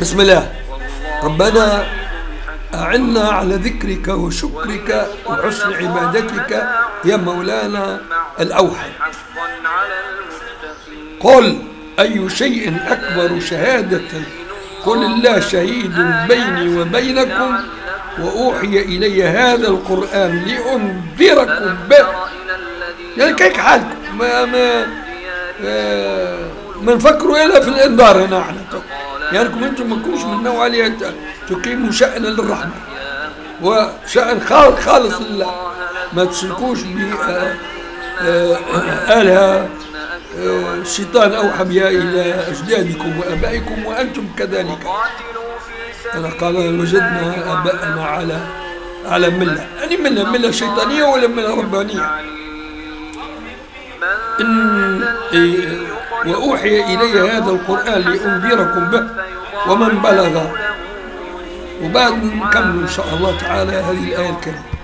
بسم الله. ربنا أعنا على ذكرك وشكرك وحسن عبادتك يا مولانا الأوحد قل أي شيء أكبر شهادة قل الله شهيد بيني وبينكم وأوحي إلي هذا القرآن لأنذركم به. يعني كيف حالكم؟ ما ما آه، ما نفكروا إلا في الإنذار هنا إحنا يعني أنتم ما تكونوش من النوع اللي تقيموا شأن للرحمة وشأن خالص خالص لله ما تسلكوش ب آه، آه، آلهة آه، الشيطان أوحى بها إلى أجدادكم وآبائكم وأنتم كذلك. أنا قال وجدنا آباءنا على على ملة. يعني ملة ملة شيطانية ولا ملة ربانية. إن إيه، وأوحي إلي هذا القرآن لأنذركم به ومن بلغ. وبعد نكمل إن شاء الله تعالى هذه الآية الكريمة.